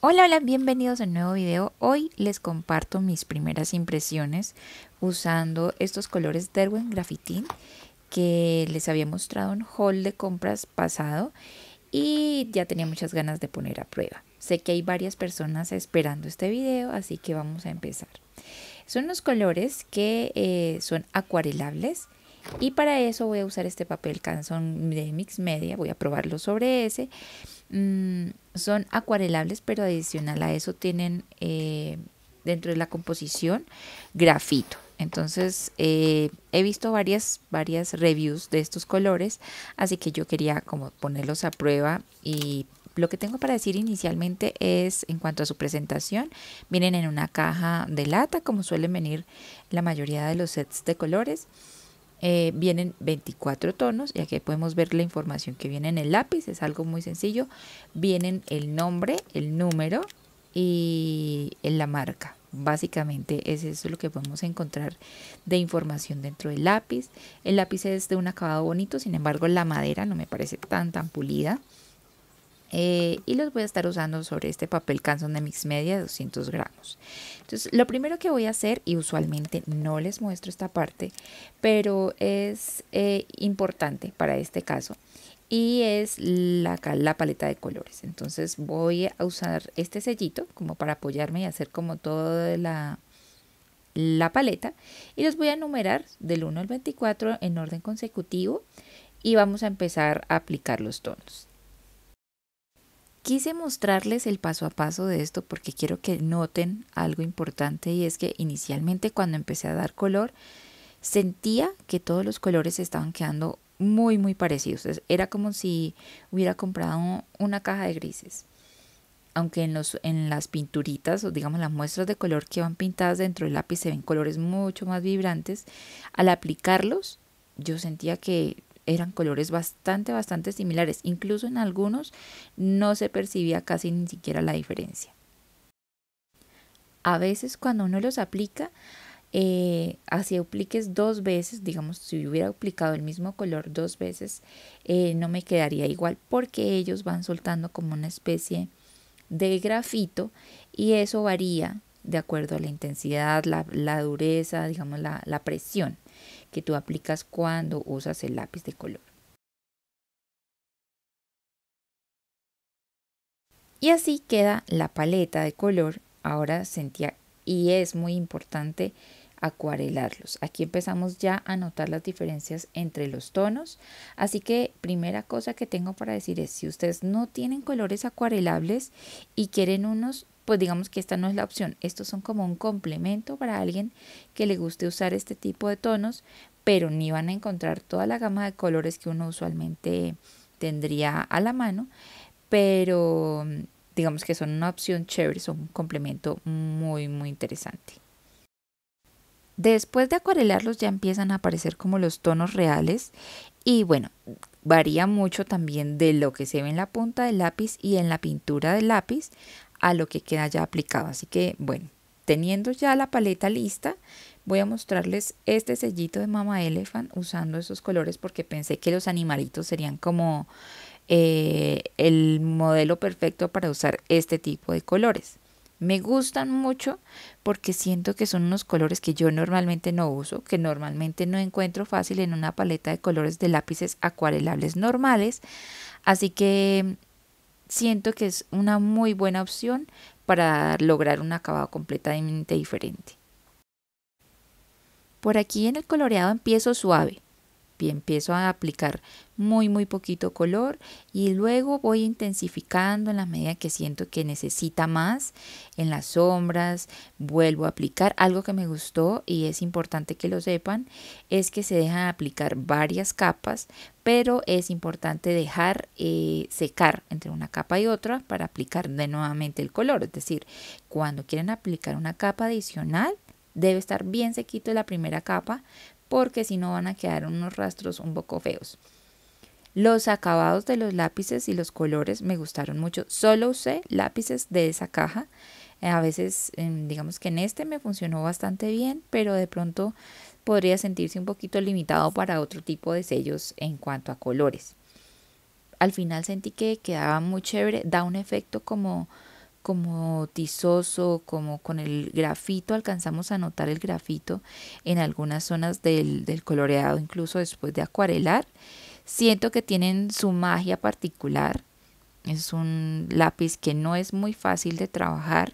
Hola, hola, bienvenidos a un nuevo video. Hoy les comparto mis primeras impresiones usando estos colores Derwent Graffitin que les había mostrado en haul de compras pasado y ya tenía muchas ganas de poner a prueba. Sé que hay varias personas esperando este video, así que vamos a empezar. Son unos colores que eh, son acuarelables y para eso voy a usar este papel canson de Mix Media, voy a probarlo sobre ese. Mm, son acuarelables, pero adicional a eso tienen eh, dentro de la composición grafito. Entonces eh, he visto varias, varias reviews de estos colores, así que yo quería como ponerlos a prueba y lo que tengo para decir inicialmente es en cuanto a su presentación, vienen en una caja de lata como suelen venir la mayoría de los sets de colores. Eh, vienen 24 tonos y aquí podemos ver la información que viene en el lápiz, es algo muy sencillo. Vienen el nombre, el número y la marca. Básicamente es eso lo que podemos encontrar de información dentro del lápiz. El lápiz es de un acabado bonito, sin embargo la madera no me parece tan tan pulida. Eh, y los voy a estar usando sobre este papel Canson de Mix Media de 200 gramos. Entonces, lo primero que voy a hacer, y usualmente no les muestro esta parte, pero es eh, importante para este caso, y es la, paleta de colores. Entonces voy a usar este sellito como para apoyarme y hacer como toda la, la paleta y los voy a numerar del 1 al 24 en orden consecutivo y vamos a empezar a aplicar los tonos. Quise mostrarles el paso a paso de esto porque quiero que noten algo importante y es que inicialmente cuando empecé a dar color sentía que todos los colores estaban quedando muy muy parecidos. Era como si hubiera comprado una caja de grises. Aunque en, los, en las pinturitas o digamos las muestras de color que van pintadas dentro del lápiz se ven colores mucho más vibrantes, al aplicarlos yo sentía que eran colores bastante, bastante similares. Incluso en algunos no se percibía casi ni siquiera la diferencia. A veces cuando uno los aplica, eh, así apliques dos veces, digamos, si hubiera aplicado el mismo color dos veces, eh, no me quedaría igual porque ellos van soltando como una especie de grafito y eso varía de acuerdo a la intensidad, la, dureza, digamos, la, la presión que tú aplicas cuando usas el lápiz de color. Y así queda la paleta de color. Ahora sentía, y es muy importante acuarelarlos. Aquí empezamos ya a notar las diferencias entre los tonos. Así que primera cosa que tengo para decir es, si ustedes no tienen colores acuarelables y quieren unos, pues digamos que esta no es la opción. Estos son como un complemento para alguien que le guste usar este tipo de tonos, pero ni van a encontrar toda la gama de colores que uno usualmente tendría a la mano, pero digamos que son una opción chévere, son un complemento muy muy interesante. Después de acuarelarlos ya empiezan a aparecer como los tonos reales y bueno, varía mucho también de lo que se ve en la punta del lápiz y en la pintura del lápiz a lo que queda ya aplicado. Así que bueno, teniendo ya la paleta lista, voy a mostrarles este sellito de Mama Elephant usando esos colores porque pensé que los animalitos serían como eh, el modelo perfecto para usar este tipo de colores. Me gustan mucho porque siento que son unos colores que yo normalmente no uso, que normalmente no encuentro fácil en una paleta de colores de lápices acuarelables normales. Así que siento que es una muy buena opción para lograr un acabado completamente diferente. Por aquí en el coloreado empiezo suave. Y empiezo a aplicar muy muy poquito color y luego voy intensificando en la medida que siento que necesita más en las sombras vuelvo a aplicar. Algo que me gustó y es importante que lo sepan es que se dejan aplicar varias capas pero es importante dejar eh, secar entre una capa y otra para aplicar de nuevamente el color. Es decir cuando quieren aplicar una capa adicional Debe estar bien sequito la primera capa porque si no van a quedar unos rastros un poco feos. Los acabados de los lápices y los colores me gustaron mucho. Solo usé lápices de esa caja. A veces, digamos que en este me funcionó bastante bien, pero de pronto podría sentirse un poquito limitado para otro tipo de sellos en cuanto a colores. Al final sentí que quedaba muy chévere, da un efecto como como tizoso, como con el grafito, alcanzamos a notar el grafito en algunas zonas del, del coloreado, incluso después de acuarelar. Siento que tienen su magia particular. Es un lápiz que no es muy fácil de trabajar.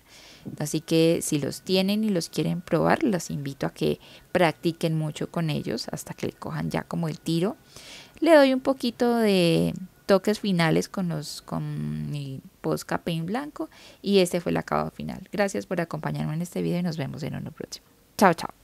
Así que si los tienen y los quieren probar, los invito a que practiquen mucho con ellos hasta que le cojan ya como el tiro. Le doy un poquito de toques finales con los con mi Posca Paint blanco y este fue el acabado final. Gracias por acompañarme en este video y nos vemos en uno próximo. Chao, chao.